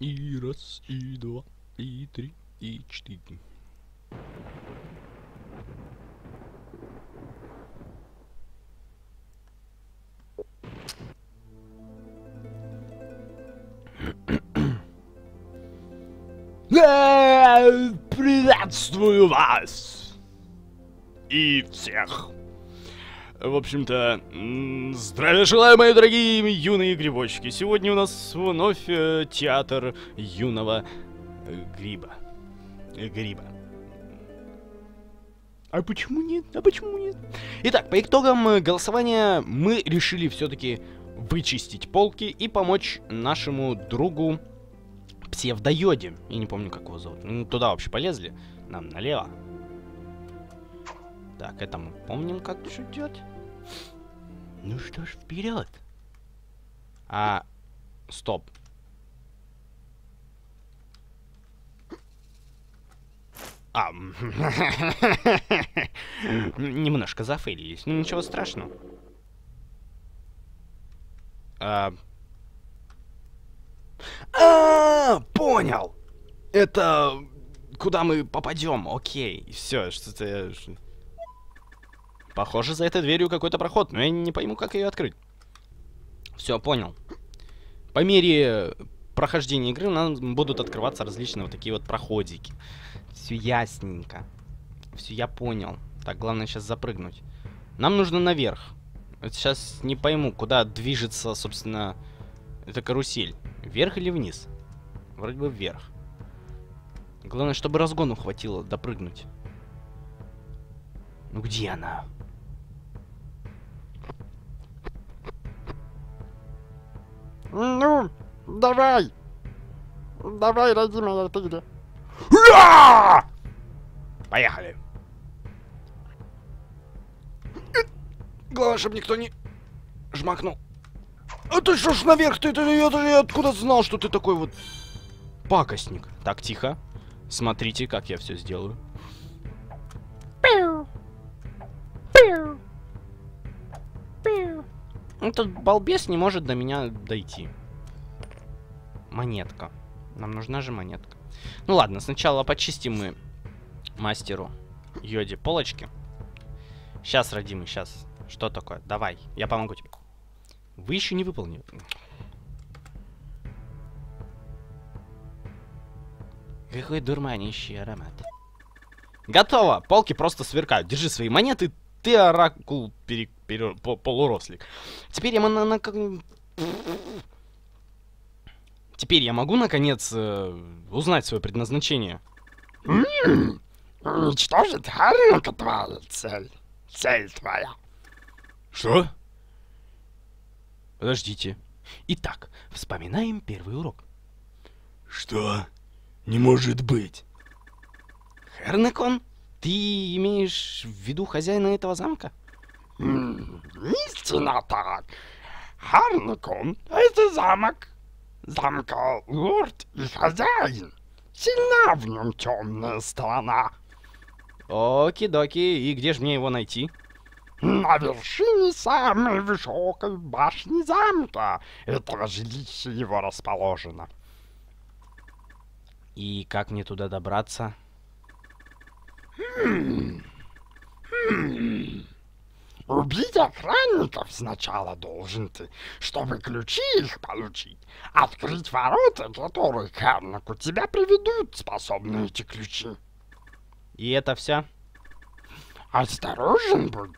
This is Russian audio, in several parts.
И раз, и два, и три, и четыре. Э, Приветствую вас! И всех! В общем-то, здравия желаю, мои дорогие юные грибочки. Сегодня у нас вновь э, театр юного э, гриба. Э, гриба. А почему нет? А почему нет? Итак, по итогам э, голосования мы решили все-таки вычистить полки и помочь нашему другу псевдоёде. Я не помню, как его зовут. Ну, туда вообще полезли. Нам налево. Так, это мы помним, как что делать. Ну что ж, вперед. А, стоп. А, немножко зафейлились. Ну, ничего страшного. А, а, понял. Это куда мы попадем? Окей, все, что-то. Похоже, за этой дверью какой-то проход, но я не пойму, как ее открыть. Все, понял. По мере прохождения игры нам будут открываться различные вот такие вот проходики. Все ясненько. Все я понял. Так, главное сейчас запрыгнуть. Нам нужно наверх. Сейчас не пойму, куда движется, собственно, эта карусель. Вверх или вниз? Вроде бы вверх. Главное, чтобы разгону хватило допрыгнуть. Ну где она? Ну, давай. Давай, родимая, ты где? Ура! Поехали. Главное, чтобы никто не жмакнул. А ты что ж наверх? Ты, ты, я, я откуда знал, что ты такой вот пакостник? Так, тихо. Смотрите, как я все сделаю. Этот балбес не может до меня дойти. Монетка. Нам нужна же монетка. Ну ладно, сначала почистим мы мастеру Йоди полочки. Сейчас, родимый, сейчас. Что такое? Давай, я помогу тебе. Вы еще не выполнили. Какой дурманящий аромат. Готово! Полки просто сверкают. Держи свои монеты, ты оракул пере- пере- по- полурослик. Теперь я на, на как- Теперь я могу наконец э, узнать свое предназначение. Уничтожить Харника твоя цель. Цель твоя. Что? Подождите. Итак, вспоминаем первый урок. Что? Не может быть. Хернекон, ты имеешь в виду хозяина этого замка? М, Истинно так. Харникон — это замок. Замка лорд и хозяин. Сильна в нем темная сторона. Оки-доки, и где же мне его найти? На вершине самой высокой башни замка этого жилища его расположено. И как мне туда добраться? Убить охранников сначала должен ты, чтобы ключи их получить. Открыть ворота, которые к Харнаку тебя приведут, способны эти ключи. И это все? Осторожен будь.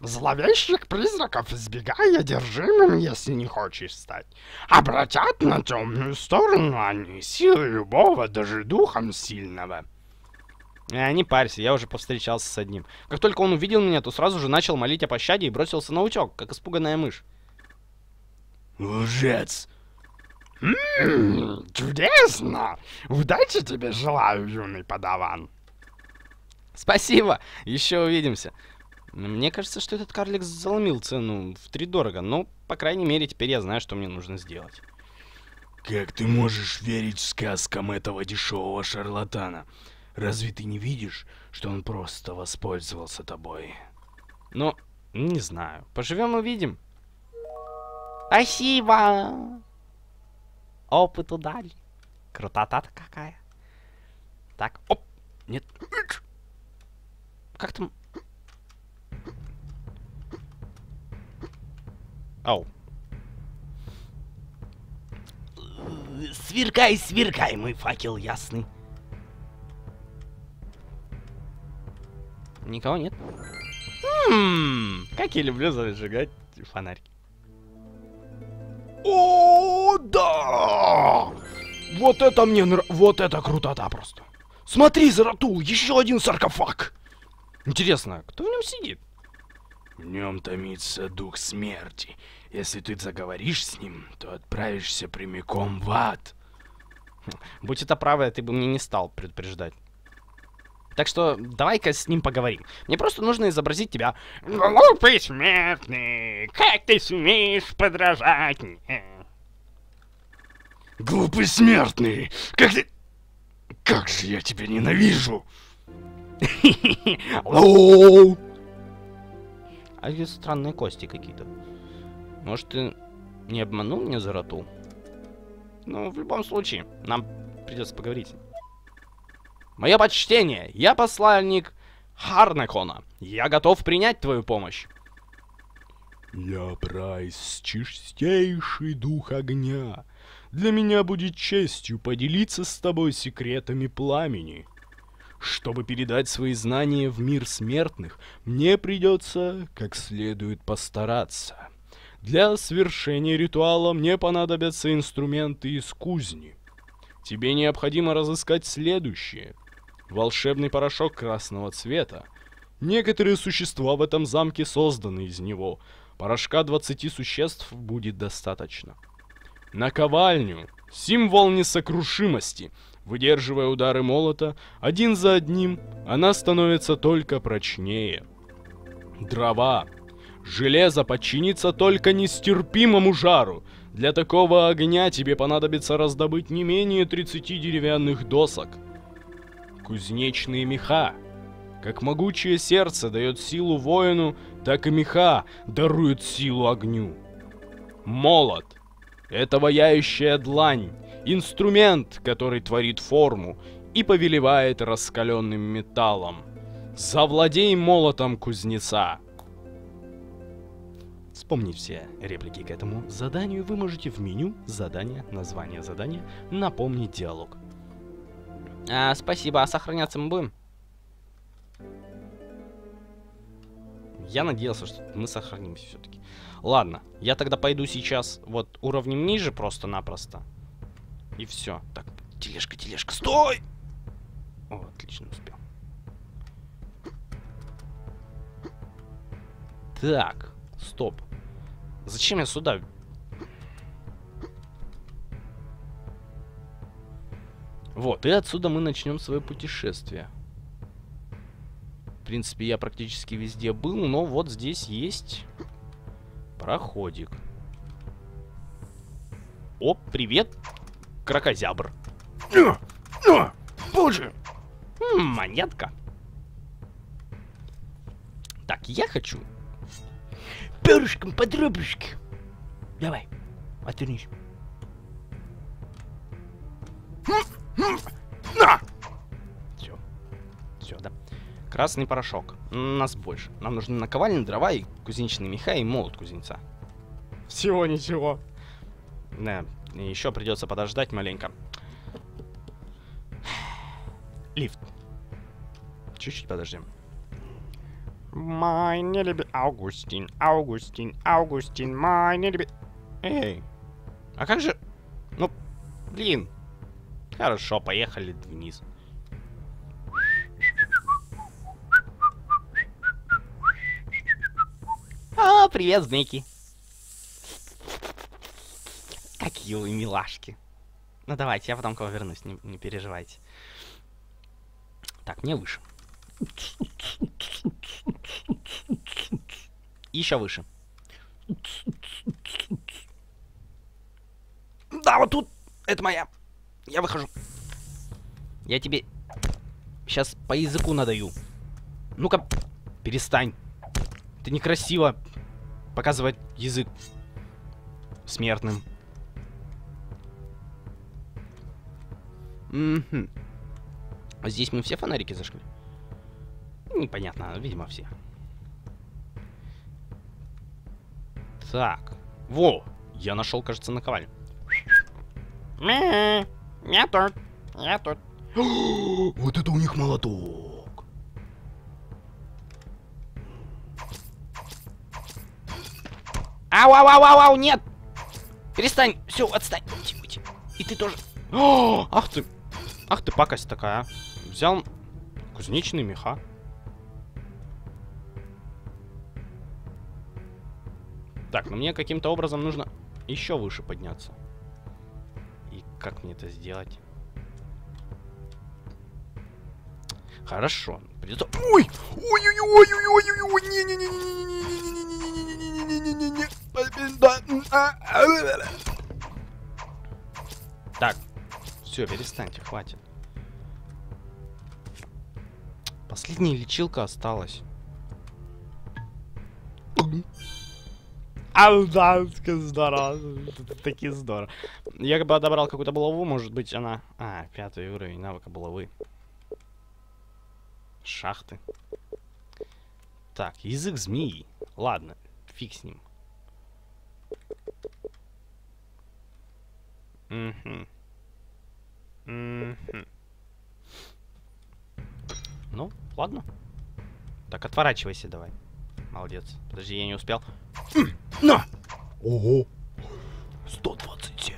Зловещих призраков избегай одержимым, если не хочешь стать. Обратят на темную сторону они силы любого, даже духом сильного. Э, не парься, я уже повстречался с одним. Как только он увидел меня, то сразу же начал молить о пощаде и бросился на утек, как испуганная мышь. Лжец. М, Чудесно! Удачи тебе желаю, юный подаван. Спасибо! Еще увидимся. Мне кажется, что этот карлик заломил цену в три дорого, но, по крайней мере, теперь я знаю, что мне нужно сделать. Как ты можешь верить сказкам этого дешевого шарлатана? Разве ты не видишь, что он просто воспользовался тобой? Ну, не знаю. Поживем увидим. Спасибо! Опыт удали. Крутота-то какая. Так, оп. Нет. Как там? Ау. Сверкай, сверкай, мой факел ясный. Никого нет? Хм, как я люблю зажигать фонарики. О, да! Вот это мне нрав... Вот это крутота просто. Смотри, Заратул, еще один саркофаг. Интересно, кто в нем сидит? В нем томится дух смерти. Если ты заговоришь с ним, то отправишься прямиком в ад. Будь это правое, ты бы мне не стал предупреждать. Так что давай-ка с ним поговорим. Мне просто нужно изобразить тебя. Глупый смертный, как ты смеешь подражать мне? Глупый смертный, как ты... Как же я тебя ненавижу! А эти странные кости какие-то. Может, ты не обманул меня за роту? Ну, в любом случае, нам придется поговорить. Мое почтение! Я посланник Харнекона. Я готов принять твою помощь. Я Прайс, чистейший дух огня. Для меня будет честью поделиться с тобой секретами пламени. Чтобы передать свои знания в мир смертных, мне придется как следует постараться. Для свершения ритуала мне понадобятся инструменты из кузни. Тебе необходимо разыскать следующее. Волшебный порошок красного цвета. Некоторые существа в этом замке созданы из него. Порошка 20 существ будет достаточно. Наковальню. Символ несокрушимости. Выдерживая удары молота, один за одним, она становится только прочнее. Дрова. Железо подчинится только нестерпимому жару. Для такого огня тебе понадобится раздобыть не менее 30 деревянных досок. Кузнечные меха. Как могучее сердце дает силу воину, так и меха даруют силу огню. Молот. Это ваяющая длань, инструмент, который творит форму и повелевает раскаленным металлом. Завладей молотом кузнеца. Вспомнить все реплики к этому заданию вы можете в меню задания, название задания, напомнить диалог. А, спасибо, а сохраняться мы будем? Я надеялся, что мы сохранимся все-таки. Ладно, я тогда пойду сейчас вот уровнем ниже просто-напросто. И все. Так, тележка, тележка, стой! О, отлично успел. Так, стоп. Зачем я сюда? Вот, и отсюда мы начнем свое путешествие. В принципе, я практически везде был, но вот здесь есть проходик. О, привет, крокозябр. Боже! М, монетка. Так, я хочу перышком под ребрышки. Давай, отвернись. На! Все. Все, да. Красный порошок. Нас больше. Нам нужны наковальни, дрова и кузнечные меха и молот кузнеца. Всего ничего. Да, еще придется подождать маленько. Лифт. Чуть-чуть подождем. Мой нелюби... Аугустин, Аугустин, Аугустин, мой нелюби... Эй, а как же... Ну, блин. Хорошо, поехали вниз. А, привет, змейки. Какие вы милашки. Ну давайте, я потом к вам вернусь, не, не переживайте. Так, мне выше. Еще выше. Да, вот тут. Это моя. Я выхожу. Я тебе сейчас по языку надаю. Ну-ка, перестань. Это некрасиво показывать язык смертным. А здесь мы все фонарики зажгли? Непонятно, видимо, все. Так. Во! Я нашел, кажется, наковальню. Я тут, я тут. Вот это у них молоток. Ау, ау, ау, ау, ау, нет! Перестань, все, отстань. И ты тоже. О, ах ты, ах ты пакость такая. а. Взял кузнечные меха. Так, но мне каким-то образом нужно еще выше подняться. Как мне это сделать? Хорошо, придется... Ой! Ой-ой-ой-ой-ой-ой! А, Так, все, перестаньте, хватит. Последняя лечилка осталась. А, да, здорово. Таки здорово. Я бы подобрал какую-то булаву, может быть, она... А, пятый уровень навыка булавы. Шахты. Так, язык змеи. Ладно, фиг с ним. Мгм. Мгм. Ну, ладно. Так, отворачивайся давай. Молодец. Подожди, я не успел. На! Ого! 127.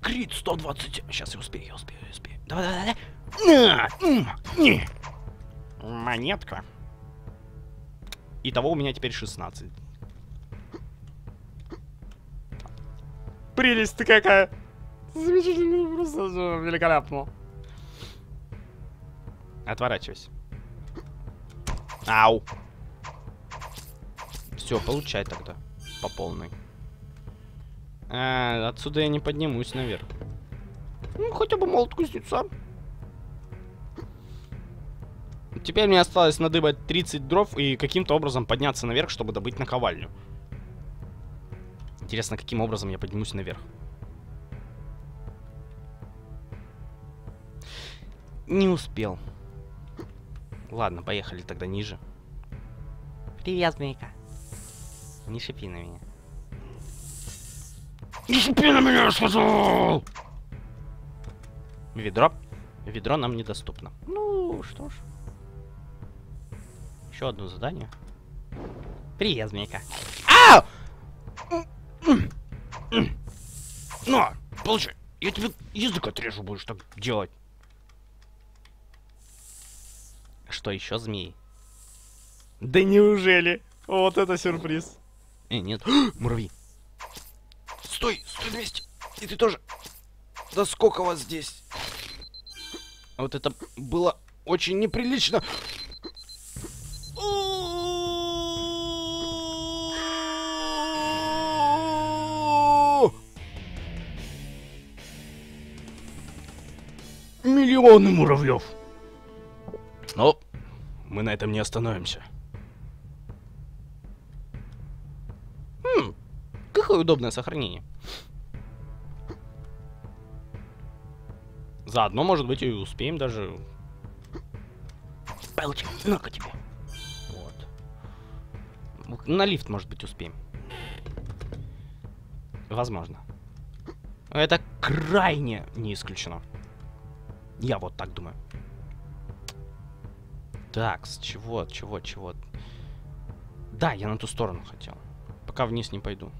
Крит 127. Сейчас я успею, я успею, я успею. Давай, давай, давай. На! Монетка. Итого у меня теперь 16. Прелесть ты какая. Замечательно, просто великолепно. Отворачивайся. Ау. Все, получай тогда. По полной. А, отсюда я не поднимусь наверх. Ну, хотя бы молот кузнеца. Теперь мне осталось надыбать 30 дров и каким-то образом подняться наверх, чтобы добыть наковальню. Интересно, каким образом я поднимусь наверх. Не успел. Ладно, поехали тогда ниже. Привет, змейка. Не шипи на меня. Не шипи на меня, я сказал! Ведро. Ведро нам недоступно. Ну, что ж. Еще одно задание. Привет, змейка. Ау! На, получай. Я тебе язык отрежу, будешь так делать. Что еще, змеи? Да неужели? Вот это сюрприз. Э, нет. Муравьи. Стой, стой на месте. И ты тоже. Да сколько вас здесь? Вот это было очень неприлично. Миллионы муравьев. Но мы на этом не остановимся. Какое удобное сохранение. Заодно, может быть, и успеем даже... Получи, ну-ка тебе. Вот. На лифт, может быть, успеем. Возможно. Это крайне не исключено. Я вот так думаю. Так, с чего, чего, чего? Да, я на ту сторону хотел. Пока вниз не пойду.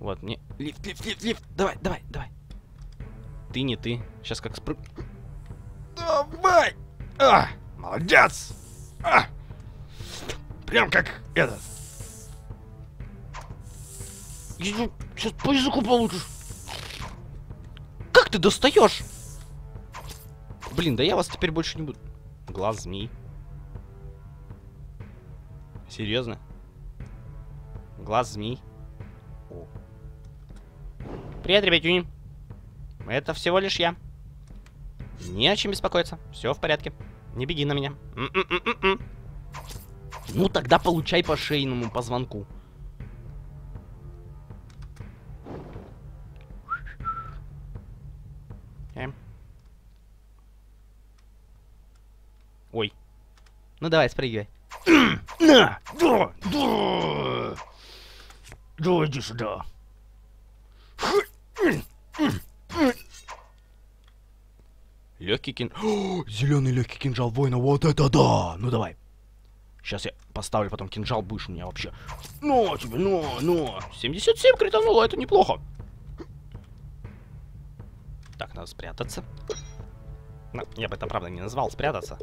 Вот, мне... Лифт, лифт, лифт, лифт! Давай, давай, давай! Ты не ты. Сейчас как спрыг... Давай! А, молодец! А, прям как этот. Сейчас по языку получишь. Как ты достаешь? Блин, да я вас теперь больше не буду. Глаз змей. Серьезно? Глаз змей. О. Привет, ребятюни. Это всего лишь я. Не о чем беспокоиться. Все в порядке. Не беги на меня. М -м -м ну тогда получай по шейному позвонку. Э. Ой. Ну давай, спрыгивай. На! Да! Да! Да, иди сюда. Легкий кин... Зеленый легкий кинжал воина, вот это да! Ну давай. Сейчас я поставлю потом кинжал, будешь у меня вообще. Ну, тебе, ну, ну. 77 критануло, это неплохо. Так, надо спрятаться. Ну, я бы это, правда, не назвал спрятаться.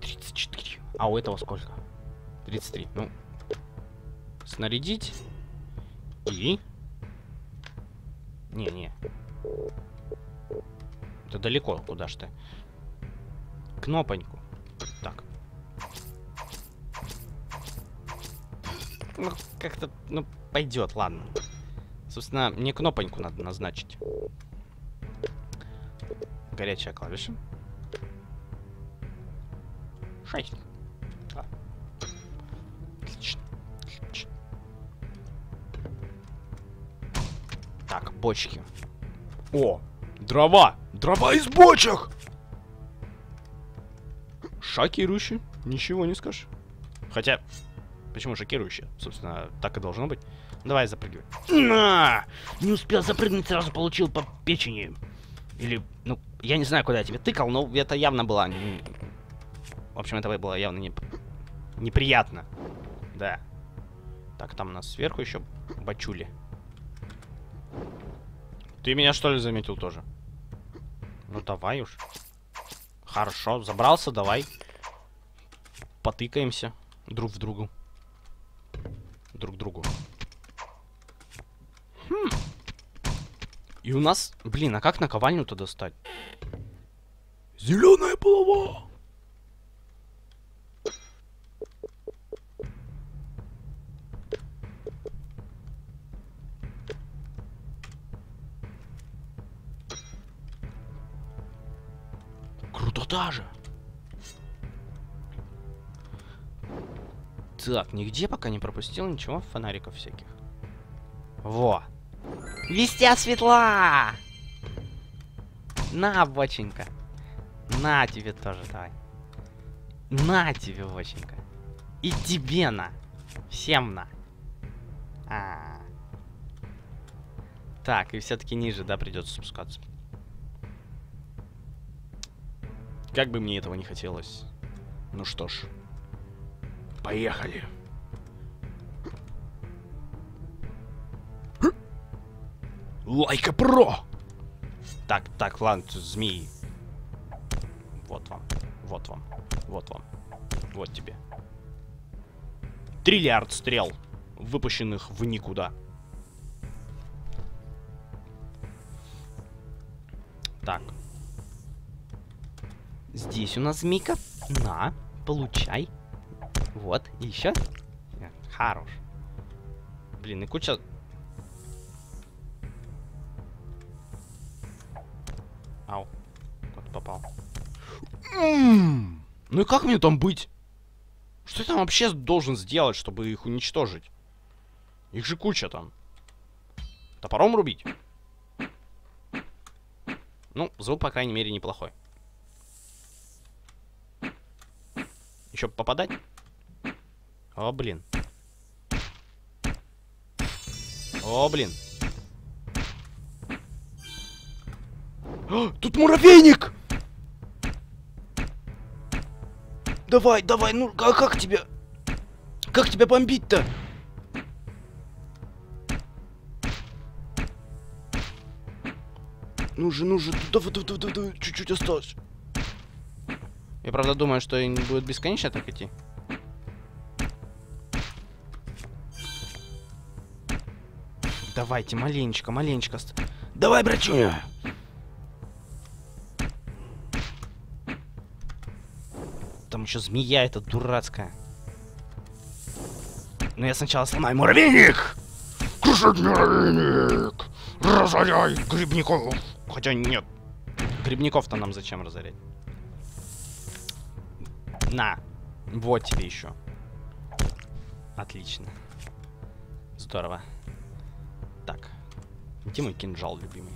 34. А у этого сколько? 33. Ну, снарядить. И... Не-не. Это далеко, куда ж ты? Кнопоньку. Так. Ну, как-то, ну, пойдет, ладно. Собственно, мне кнопоньку надо назначить. Горячая клавиша. 6. Бочки. О, дрова! Дрова из бочек! Шокирующе. Ничего не скажешь. Хотя, почему шокирующе? Собственно, так и должно быть. Давай запрыгивай. На! Не успел запрыгнуть, сразу получил по печени. Или, ну, я не знаю, куда я тебе тыкал, но это явно было... В общем, это было явно не... неприятно. Да. Так, там у нас сверху еще бачули. Ты меня что ли заметил тоже? Ну давай уж. Хорошо, забрался, давай. Потыкаемся друг в другу. Друг другу. Хм. И у нас... Блин, а как наковальню-то достать? Зеленая булава! Крутота же! Так, нигде пока не пропустил ничего, фонариков всяких. Во! Вестя светла! На, боченька. На тебе тоже, давай. На тебе, боченька. И тебе на. Всем на. А. Так, и все-таки ниже, да, придется спускаться. Как бы мне этого не хотелось. Ну что ж. Поехали. Лайка Про! Так, так, ладно, змеи. Вот вам, вот вам, вот вам, вот тебе. Триллиард стрел, выпущенных в никуда. Так. Здесь у нас змейка. На, получай. Вот, еще. Хорош. Блин, и куча Ау. Кот попал. Ну и как мне там быть? Что я там вообще должен сделать, чтобы их уничтожить? Их же куча там. Топором рубить? Ну, звук, по крайней мере, неплохой. Еще попадать? О, блин. О, блин. А, Тут муравейник! Давай, давай, ну а как тебя... Как тебя бомбить-то? Ну же, ну же, давай, давай, давай, давай, чуть-чуть осталось. Я правда думаю, что не будет бесконечно так идти. Давайте, маленечко, маленечко. Давай, братюня! Там еще змея эта дурацкая. Но я сначала сломаю муравейник! Крушить муравейник! Разоряй грибников! Хотя нет. Грибников-то нам зачем разорять? На. Вот тебе еще. Отлично. Здорово. Так. Где мой кинжал любимый?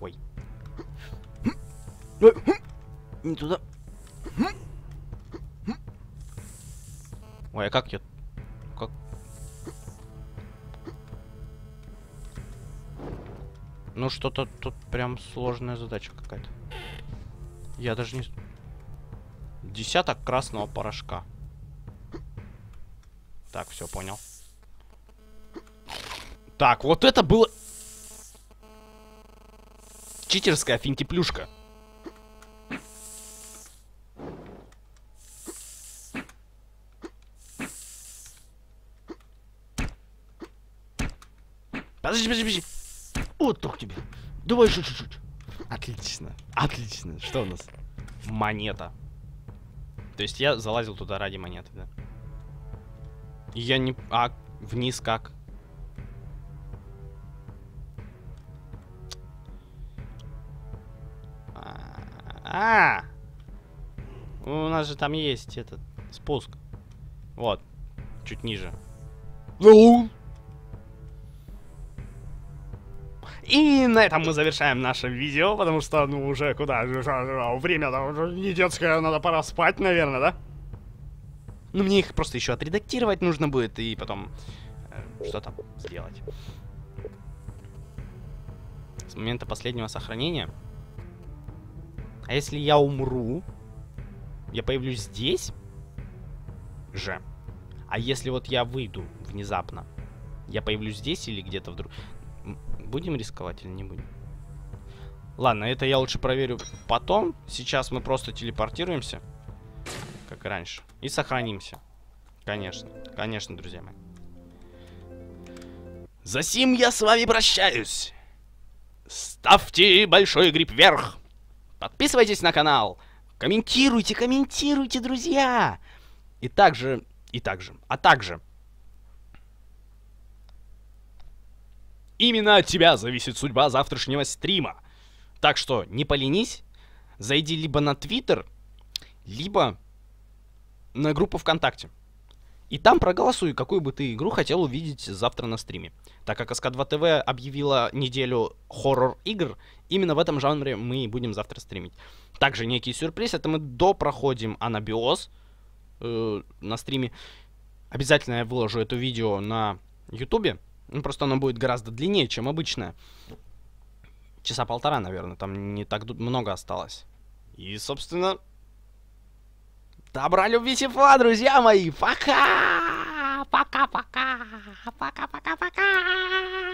Ой. Не туда. Ой, а как я... Как... Ну, что-то тут прям сложная задача какая-то. Я даже не... Десяток красного порошка. Так, все, понял. Так, вот это было... Читерская финтиплюшка. Подожди, подожди, подожди. Вот так тебе. Давай чуть-чуть. Отлично. Отлично. Что у нас? Монета. То есть я залазил туда ради монеты, да? Я не... А, вниз как? А, у нас же там есть этот спуск. Вот, чуть ниже. И на этом мы завершаем наше видео, потому что, ну, уже куда? Время-то уже не детское, надо пора спать, наверное, да? Ну, мне их просто еще отредактировать нужно будет и потом э, что-то сделать. С момента последнего сохранения. А если я умру, я появлюсь здесь же. А если вот я выйду внезапно, я появлюсь здесь или где-то вдруг... Будем рисковать или не будем? Ладно, это я лучше проверю потом. Сейчас мы просто телепортируемся, как и раньше, и сохранимся. Конечно, конечно, друзья мои. За сим я с вами прощаюсь. Ставьте большой гриб вверх. Подписывайтесь на канал. Комментируйте, комментируйте, друзья. И также, и также, а также... Именно от тебя зависит судьба завтрашнего стрима. Так что не поленись, зайди либо на Твиттер, либо на группу ВКонтакте. И там проголосуй, какую бы ты игру хотел увидеть завтра на стриме. Так как СК2 ТВ объявила неделю хоррор-игр, именно в этом жанре мы и будем завтра стримить. Также некий сюрприз, это мы допроходим Анабиоз э, на стриме. Обязательно я выложу это видео на Ютубе. Ну, просто оно будет гораздо длиннее, чем обычное. Часа полтора, наверное, там не так много осталось. И, собственно, добра, любви, тепла, друзья мои. Пока! Пока-пока! Пока-пока!